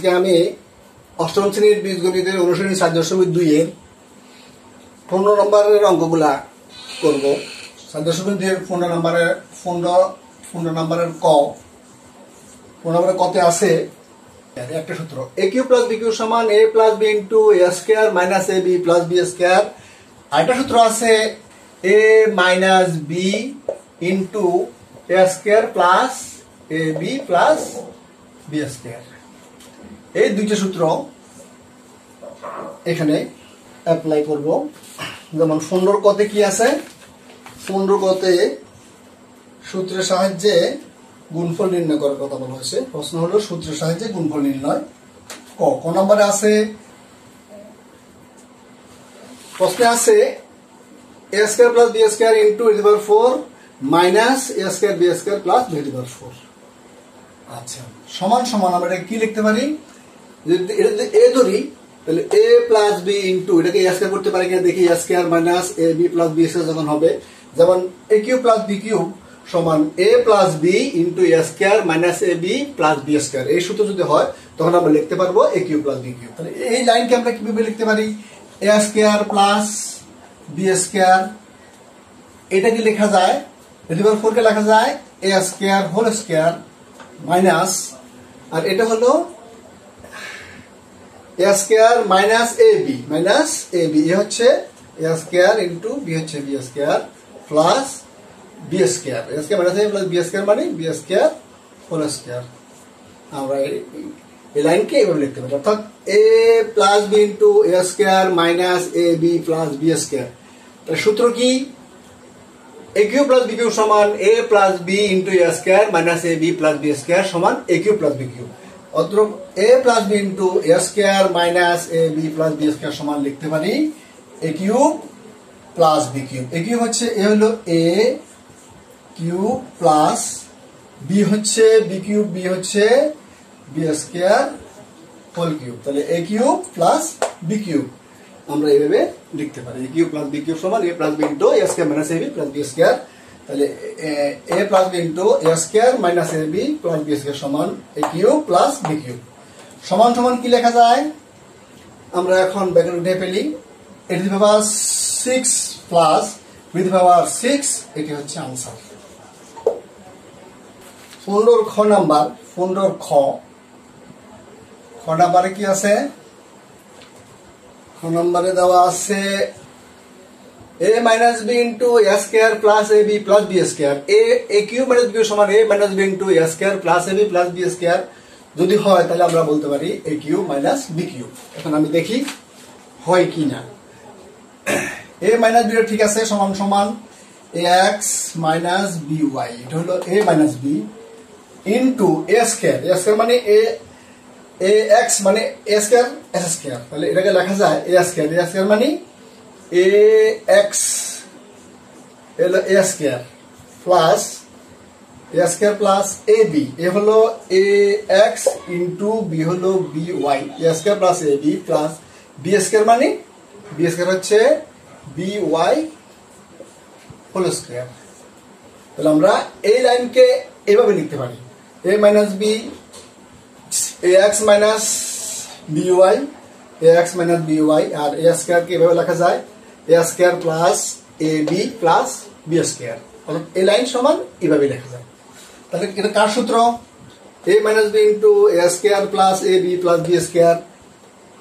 আজকে আমি অষ্টম শ্রেণির বীজগণিতের অনুশীলনী সাত দশমিক দুইয়ের পনেরো নম্বরের অঙ্কগুলা করব। সাত দশমিক দুইয়ের পনেরো নম্বরের পনেরো পনেরো নম্বরের ক। পনেরো নম্বরের কতে আছে একটা সূত্র। A cube plus b cube সমান a plus b into a square minus a b plus b square. আরেকটা সূত্র আছে a minus b into a square plus a b plus b square. এই দুইটা সূত্র এখানে অ্যাপ্লাই করব। যেমন সুন্দর কতে কি আছে? সুন্দর কতে সূত্রের সাহায্যে গুণফল নির্ণয় করার কথা বলা হয়েছে। প্রশ্ন হলো, সূত্রের সাহায্যে গুণফল নির্ণয় ক? ক নম্বরে আছে? প্রশ্নে আছে a square plus b square into a power four minus a square b square plus b four আচ্ছা। সমান সমান আমরা এটা কি লিখতে পারি? এটা যদি এ ধরি, তাহলে এ প্লাস বি ইন্টু এটাকে স্কোয়ার করতে পারি কিনা, দেখি square minus a b plus b square যখন হবে, যেমন a cube plus b cube সমান a plus b into a square minus a b plus b square এই সূত্র যদি হয়, তখন আমরা লিখতে পারব a cube plus b cube তাহলে এই লাইনকে আমরা কীভাবে লিখতে পারি? A square plus b square এটা কি লেখা যায়? রিভার ফোরকে লেখা যায়? A square whole square minus আর এটা হলো a square minus a b minus a b a হচ্ছে এ স্কোয়ার ইন্টু বি হচ্ছে b square plus b square a square minus a plus b square মানে বি স্কোয়ার হোল স্কোয়ার আমরা এই- লাইনকে এভাবে লিখতে পারি, অর্থাৎ a plus b into a square minus a b plus b square তার সূত্র কি? A cube plus b cube সমান a plus b into a square minus a b plus b square সমান a cube plus b cube অত্র a plus b into a square minus a b plus b square সমান লিখতে পারি a cube plus b cube a cube হচ্ছে এ হলো এ cube plus B হচ্ছে b cube b হচ্ছে B square whole cube তাহলে a cube plus b cube আমরা এইভাবে লিখতে পারি। A cube plus b cube সমান a plus b into a square minus a b plus b square তাহলে, a plus b into a square minus a b plus b square সমান a cube plus b cube সমান সমান কি লেখা যায়? আমরা এখন ব্যাকেট উঠে ফেলি এটি পাওয়ার সিক্স প্লাস বৃদ্ধি পাওয়ার সিক্স এটি হচ্ছে আনসার পনেরোর খ নাম্বার, পনেরোর খ। খ নাম্বারে কি আছে? খ নাম্বারে দেওয়া আছে a minus b into a square plus a b plus b s square a a cube minus b সমান a minus b into a square plus a b plus b square যদি হয়, তাহলে আমরা বলতে পারি a cube minus b cube এখন আমি দেখি হয় কি না এ মাইনাস বি ঠিক আছে, সমান সমান a x minus b y এটা হলো a minus b into a square a square মানে এ এ এক্স মানে এ স্কোয়ার এস স্কোয়ার তাহলে এটাকে লেখা যায় এ স্কোয়ার এ স্কোয়ার মানে এ এক্স এলো a square plus a square plus a b a হলো এ এক্স ইন্টু বি হলো b y a square plus a b plus b square মানে B square হচ্ছে বি ওয়াই হোল স্কোয়ার তাহলে আমরা এই লাইনকে এইভাবে লিখতে পারি। A minus b x minus b y a x minus b y R a স্কোয়ারকে এভাবে লেখা যায়? A square plus a b plus b square অর্থাৎ এই লাইন সমান এভাবে লেখা যায়। তাহলে এটা কার সূত্র? A minus b into a square plus a b plus b square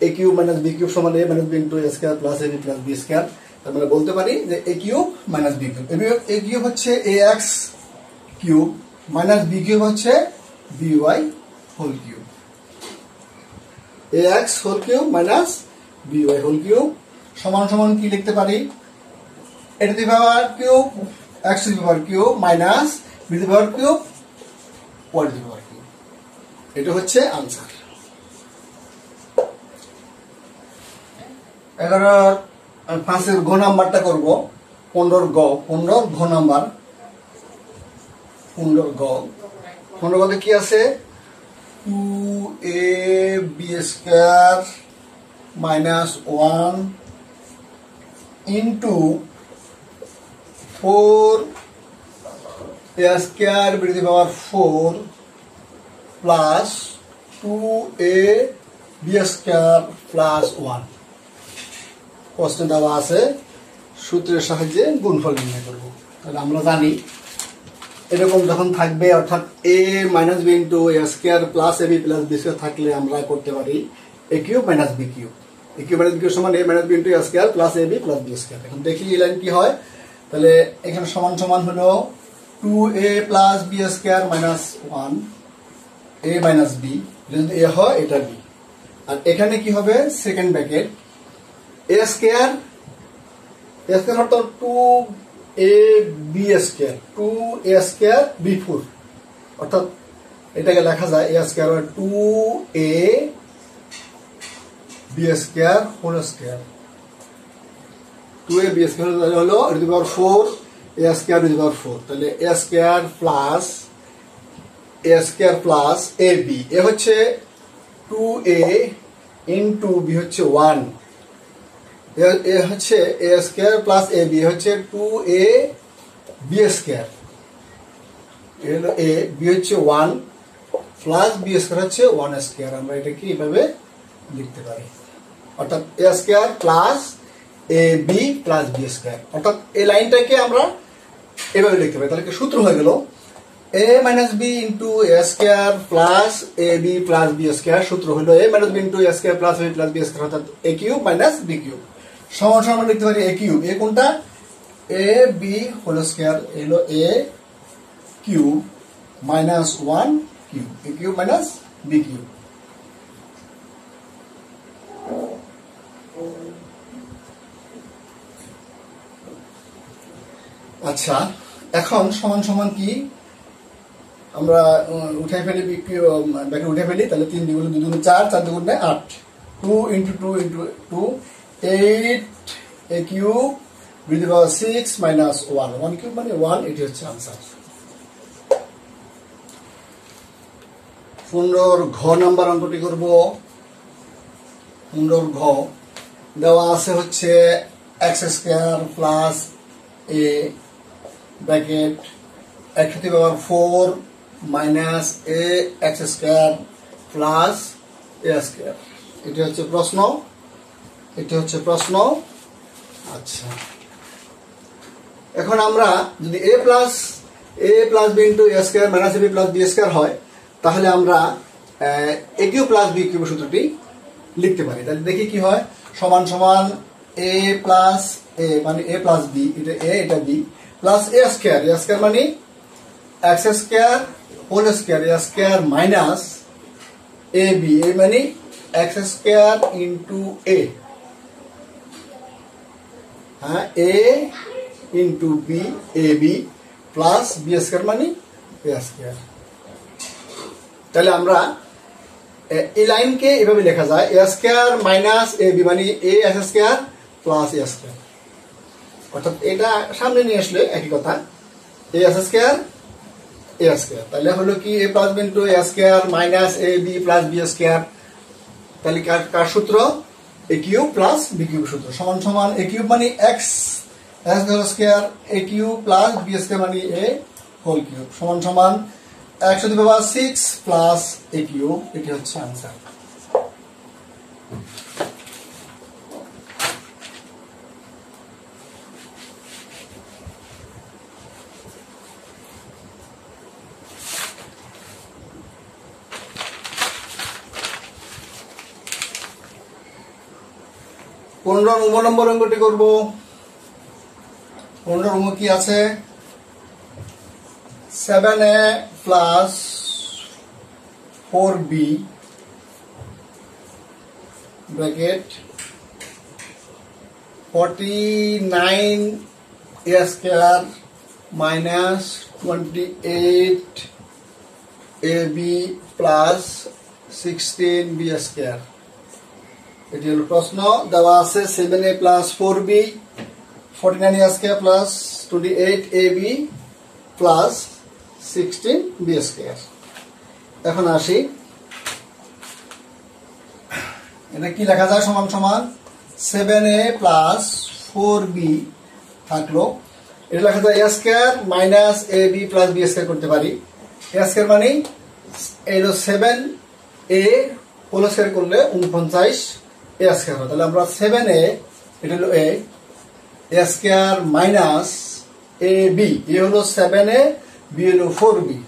a cube minus b cube সমান a minus b into a square plus a b plus b square তার মানে বলতে পারি যে a cube minus b cube a cube হচ্ছে a x cube minus b cube হচ্ছে b y whole cube a x whole cube minus b y whole cube সমান সমান কি লিখতে পারি? এটা the power cube x the power cube minus b the power cube y the power cube এটা হচ্ছে answer এগারো পাঁচের ঘ নাম্বারটা করব। পনেরোর গ পনেরোর ঘ নাম্বার। পনেরোর গ পনেরো গতে কি আছে? Two a b square minus one into four a square বৃদ্ধি power four plus two a b square plus one প্রশ্নে দেওয়া আছে সূত্রের সাহায্যে গুণফল নির্ণয় করব। তাহলে আমরা জানি এরকম যখন থাকবে, অর্থাৎ a minus b into a square plus a b plus b square থাকলে আমরা করতে পারি a cube minus b cube a cube minus b cube সমান a minus b into a square plus a b plus b square এখন দেখি এই line কি হয়। তাহলে এখানে সমান সমান হলো two a plus b square minus one a minus b যদি এ হয়, এটা বি আর এখানে কি হবে? Second bracket a square a square অর্থাৎ two a b square two a square b four অর্থাৎ এটাকে লেখা যায় a square two a b square whole square two a b square হলো two power four a square two power four তাহলে a square plus a square plus a b a হচ্ছে two a into B হচ্ছে one a হচ্ছে a square plus a b হচ্ছে two a b square. A b হচ্ছে one plus B square হচ্ছে one square. আমরা এটাকে লিখতে পারি? অর্থাৎ a square plus a b plus b square. অর্থাৎ এই লাইনটাকে আমরা এভাবে লিখতে পারি। তাহলে সূত্র হয়ে গেল? A minus b into a square plus a b plus b square সূত্র হলো a minus b into a square plus b plus b square. অর্থাৎ a cube minus b cube. সমান সমান লিখতে পারি এ কিউব এ কোনটা? এ বি হোল স্কোয়ার এলো a cube minus one cube a cube minus b cube আচ্ছা এখন সমান সমান কি? আমরা উঠাই ফেলি ব্যাকে উঠে ফেলি, তাহলে তিন দ্বিগুণ দুই দুগুণ চার চার দুগুণ আট। Two into two into two eight a cube the power 6 minus 1 1 cube মানে 1 এটি হচ্ছে আনসার পনেরোর ঘ নাম্বার অঙ্কটি করব। পনেরোর ঘ। দেওয়া আছে হচ্ছে x square plus a bracket একসাথে power four minus a x square plus a square এটি হচ্ছে প্রশ্ন। এটি হচ্ছে প্রশ্ন। আচ্ছা। এখন আমরা যদি a plus a plus b into a square minus b plus b square হয়, তাহলে আমরা a cube plus b cube সূত্রটি লিখতে পারি। তাহলে দেখি কি হয়। সমান সমান এ প্লাস এ মানে এ প্লাস বি এটা এ এটা b plus a square a square মানে x square whole square a square minus a b a মানে এক্স স্কোয়ার ইন্টু এ হ্যাঁ a into b a b plus b square মানে a square তাহলে আমরা এই লাইনকে এভাবে লেখা যায় a square minus a b মানে a s square plus a square অর্থাৎ এটা সামনে নিয়ে আসলে একই কথা a s square a square তাহলে হলো কি a plus b into a square minus a b plus b square তাহলে কার কার সূত্র? A cube plus b cube সূত্র, সমান সমান এ কিউব মানে x x square a cube plus b square মানে এ হোল কিউব সমান সমান একশো দুই বাবা সিক্স প্লাস এ কিউব এটি হচ্ছে আনসার পনেরো উম নম্বর অঙ্কটি করব। পনেরো উম কি আছে? Seven a plus four b bracket forty nine a square minus twenty eight a b plus sixteen b square এটি হলো প্রশ্ন। দেওয়া আছে seven a plus four b forty nine SK plus twenty eight a b plus sixteen b square এখন আসি। এটা কি লেখা যায় সমান সমান? Seven a plus four b থাকল। এটা লেখা যায় a square minus a b plus b square করতে পারি। এ স্কোয়ার মানে এই সেভেন এ হোল স্কয়ার করলে উনপঞ্চাশ এ স্কয়ার তাহলে আমরা সেভেন এ এটা হলো a a square minus a b a হলো সেভেন এ বি হলো four b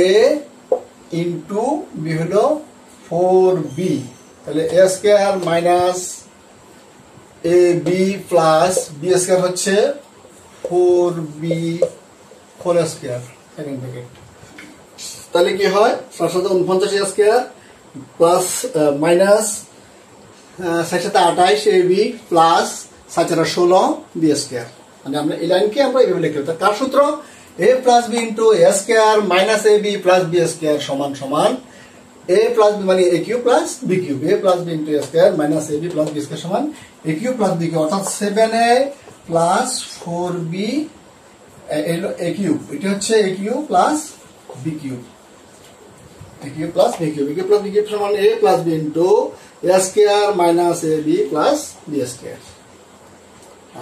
a into b হলো ফোর বি তাহলে a square minus a b plus b square হচ্ছে four b whole square second তাহলে কি হয়? সাত সাথে উনপঞ্চাশ স্কয়ার প্লাস মাইনাস সাথে আঠাইশ এ বি প্লাস সাত চারা ষোলো বি স্কয়ার মানে আমরা এই লাইনকে আমরা এইভাবে লিখতে তার কার সূত্র? A plus b into a square minus a b plus b square সমান সমান এ প্লাস বি মানে a cube plus b cube a plus b into a square minus a b plus b square সমান a cube plus b cube অর্থাৎ seven a plus four b a cube এটি হচ্ছে a cube plus b cube a plus b cube b cube plus সমান a plus b a minus a b plus b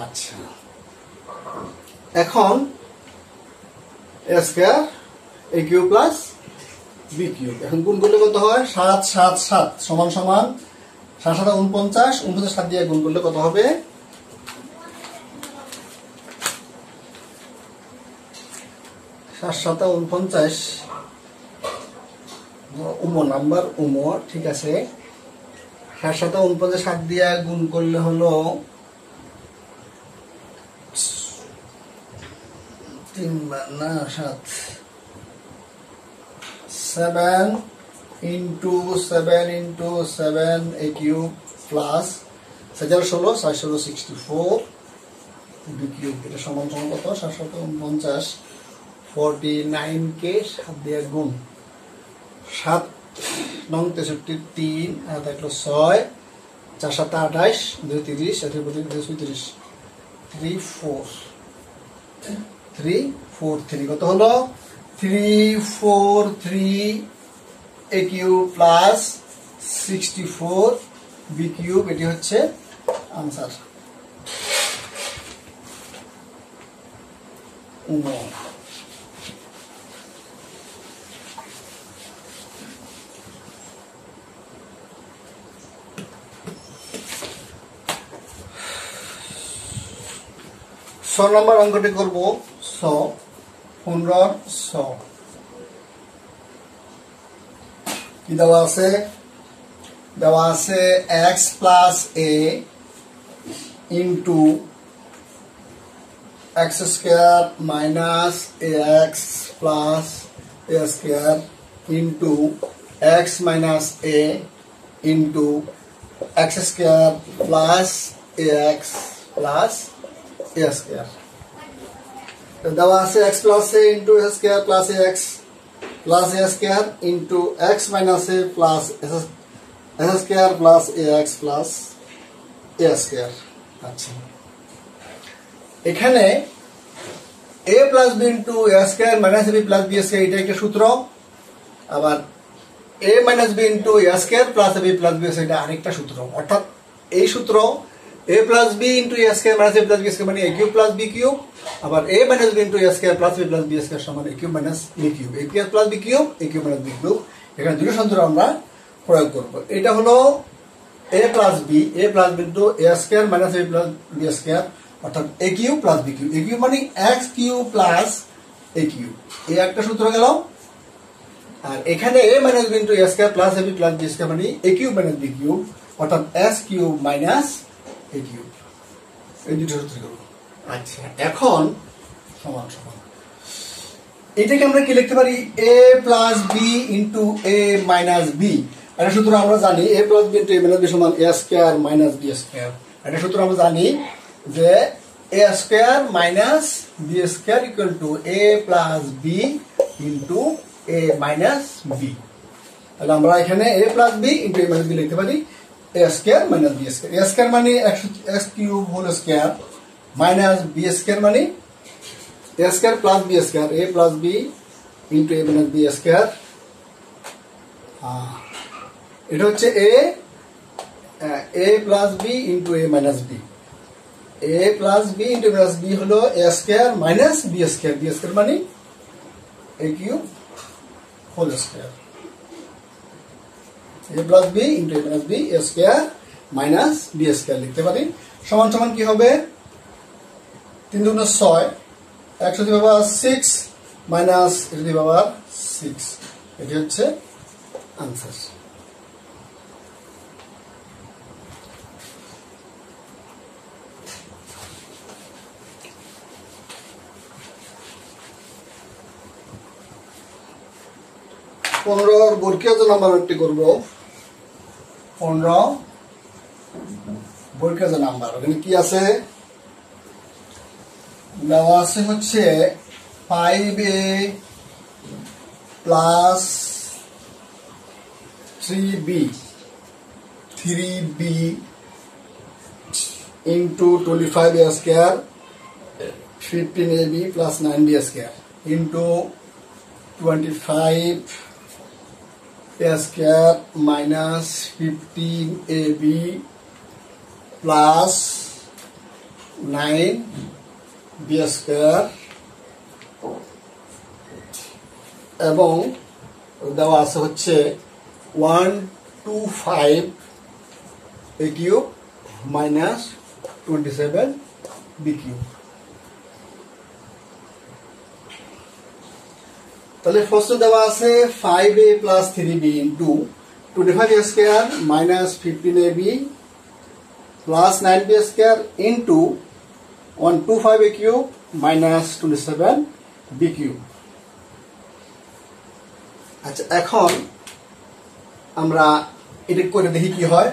আচ্ছা। এখন এ a plus B এখন গুণ করলে কত হয়? সাত সাত সাত। সমান সমান। সাত সাত, উনপঞ্চাশ। উনপঞ্চাশ, সাত দিয়ে গুণ করলে কত হবে? সাত সাত, উনপঞ্চাশ। উমো নাম্বার, উমো, ঠিক আছে? সাত সাত উনপঞ্চাশ সাত দিয়ে গুণ করলে হলো তিনবার না, সাত। Seven into seven into seven a cube plus হাজার ষোলো সাত ষোলো, সিক্সটি ফোর। বি কিউব, এটা সমান সমান কত? সাতশত উনপঞ্চাশ। ফর্টি নাইন কে সাত দিয়ে গুণ। সাত নং তেষট্টি তিন আর থাকল ছয়, চার সাত আঠাইশ দুই তিরিশ, এক দুই ছত্রিশ three four three four three কত হলো? Three four three a cube plus sixty four b cube এটি হচ্ছে আনসার ছ নম্বর অঙ্কটি করব। ছ, পনেরো, ছ। কি দেওয়া আছে? দেওয়া আছে x plus a into x square minus a x plus a square into x minus a into x square plus a x plus a square দেওয়া আছে x plus a into a square plus a x plus a square into x minus a plus s square plus a x plus a square আচ্ছা। এখানে a plus b into a square minus b plus b square এটা একটা সূত্র। আবার a minus b into a square plus b plus b এটা আরেকটা সূত্র। অর্থাৎ এই সূত্র a plus b into a square minus a plus b square মানে a cube plus b cube আবার a minus b into a square plus b plus b square সমান a cube minus b cube a cube plus b cube a cube minus b cube এখানে দুটো সূত্র আমরা প্রয়োগ করব। এটা হলো a plus b a plus b into a square minus a plus b square অর্থাৎ a cube plus b cube a cube মানে x cube plus a cube এই একটা সূত্র গেল। আর এখানে a minus b into a square plus a b plus b square মানে a cube minus b cube অর্থাৎ এস কিউব মাইনাস আচ্ছা এখন সমান সমান। এটাকে আমরা কি লিখতে পারি? A plus b into a minus b এটা সূত্র আমরা জানি a plus b into a minus b সমান a square minus b square এটা সূত্র আমরা জানি যে a square minus b square equal to a plus b into a minus b তাহলে আমরা এখানে a plus b into a minus b লিখতে পারি। A square minus b square a square মানে x cube whole square minus b square মানে a square plus b square a plus b into a minus b square এটা হচ্ছে a a plus b into a minus b a plus b into minus b হলো a square minus b square b square মানে a cube whole square a plus b into a plus b square minus b square লিখতে পারি। সমান সমান কি হবে? তিন দুগুণ ছয়, একশো দুই বাবা সিক্স মাইনাস একশো দুই সিক্স এটি হচ্ছে আনসার পনেরোর বর্গীয় নাম্বার একটি করব। পনেরো, বর্গীয় যে নাম্বার, ওখানে কি আছে? দেওয়া আছে হচ্ছে five a plus three b three b into twenty five a square fifteen a b plus nine b square into twenty five a square minus 15ab plus 9 b square এবং দেওয়া আছে হচ্ছে one two five a cube minus twenty seven b cube. তাহলে প্রশ্ন দেওয়া আছে five a plus three b into twenty five square minus fifteen a b plus nine b square into one two five a cube minus twenty seven b cube আচ্ছা এখন আমরা এটা করে দেখি কি হয়।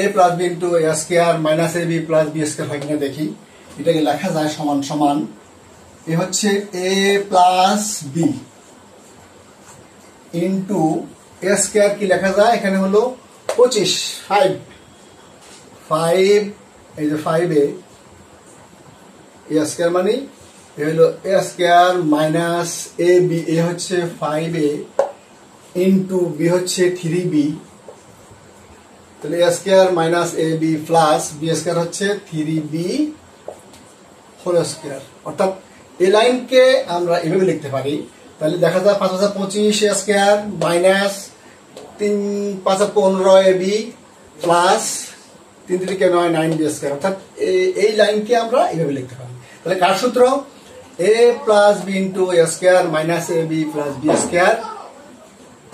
A plus b into a square minus a b plus b square হয় কিনা দেখি। এটাকে লেখা যায় সমান সমান। এ হচ্ছে a plus b into a square কি লেখা যায়? এখানে হলো পঁচিশ ফাইভ ফাইভ এই যে ফাইভ এ এ স্কোয়ার মানে এ হলো a square minus a b a হচ্ছে ফাইভ এ ইন্টু বি হচ্ছে থ্রি বি তাহলে a square minus a b plus b square হচ্ছে থ্রি বি হোল স্কোয়ার অর্থাৎ এই লাইনকে আমরা এভাবে লিখতে পারি তাহলে দেখা যায় পাঁচ হাজার পঁচিশ স্কোয়ার মাইনাস তিন, পাঁচ হাজার পনেরো এ বি প্লাস তিন তিরিকে নয় নাইন বি স্কোয়ার অর্থাৎ এই লাইনকে আমরা এইভাবে লিখতে পারি। তাহলে কার সূত্র? A plus b into a square minus a b plus b square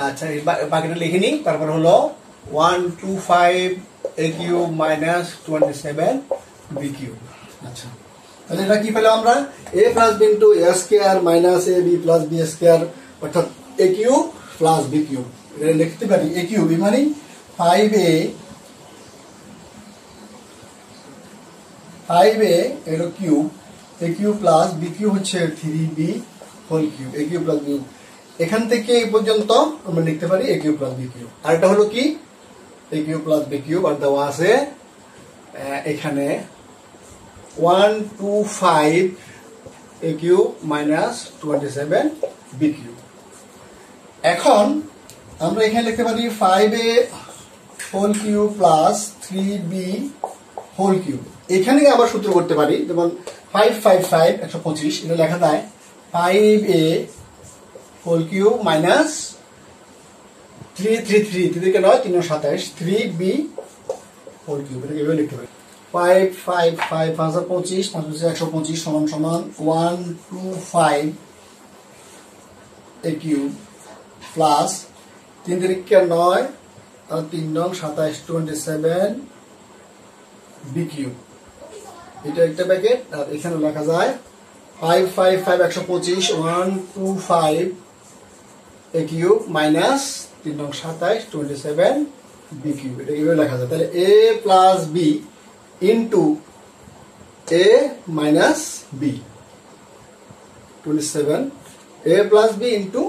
আচ্ছা বাকিটা লিখে নিই। তারপর হলো one two five a cube minus twenty seven b cube আচ্ছা। তাহলে এটা কি পেলাম আমরা? A plus b into a square minus a b plus b square অর্থাৎ a cube plus b cube এটা লিখতে পারি এ কিউব মানে ফাইভ এ ফাইভ এ এলো cube a cube plus b cube হচ্ছে three b whole cube a cube plus b এখান থেকে এই পর্যন্ত আমরা লিখতে পারি a cube plus b cube আর এটা হলো কি? A cube plus b cube আর দেওয়া আছে এখানে one two five a cube minus twenty seven b cube এখন আমরা এখানে লিখতে পারি five a whole cube plus three b whole cube এখানে আবার সূত্র করতে পারি, যেমন ফাইভ ফাইভ ফাইভ একশো পঁচিশ, এটা লেখা যায় five a whole cube minus three three three থেকে নয়, তিনশো সাতাইশ থ্রি বি হোল কিউ এটাকে এভাবে লিখতে পারি। ফাইভ ফাইভ ফাইভ হাজার পঁচিশ পাঁচ একশো পঁচিশ সমান সমান one two five a cube plus তিন তিরিকা নয় আর তিন নং সাতাইশ, টোয়েন্টি সেভেন বি এটা একটা প্যাকেট আর এখানে লেখা যায় ফাইভ ফাইভ ফাইভ একশো পঁচিশ one two five a cube minus তিন নং সাতাইশ, টোয়েন্টি সেভেন বি কিউব লেখা যায়? তাহলে a plus b a minus b twenty seven a plus b into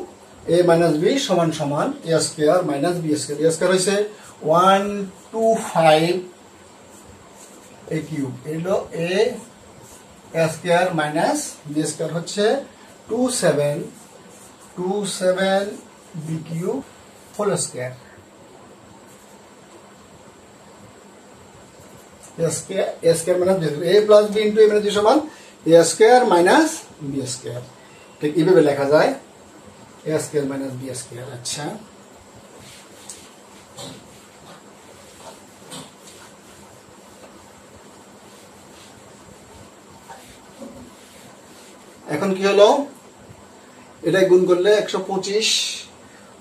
a minus b সমান সমান a square minus b square a square হয়েছে one two five a cube এলো a square minus b square হচ্ছে two seven two seven b cube a square minus a b b যায়। B আচ্ছা। এখন কি হলো? এটাই গুণ করলে একশো পঁচিশ।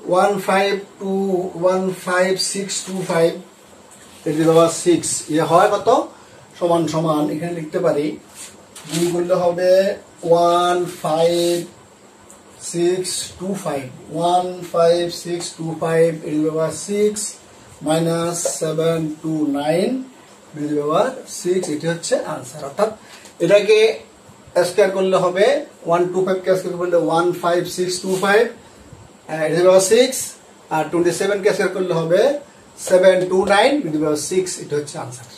One five two, one five six two five. এটি বাবা সিক্স ইয়ে হয় কত? সমান সমান। এখানে লিখতে পারি। গুণ করলে হবে one five six two five one five six two five এটি বাবা six minus seven two nine এটি বাবা সিক্স এটি হচ্ছে আনসার অর্থাৎ এটাকে স্কোয়ার করলে হবে ওয়ান টু ফাইভ কে স্কোয়ার করলে one five six two five এটি সিক্স আর টোয়েন্টি সেভেন কে স্কোয়ার করলে হবে সেভেন টু নাইন এটি বাবা সিক্স এটা হচ্ছে আনসার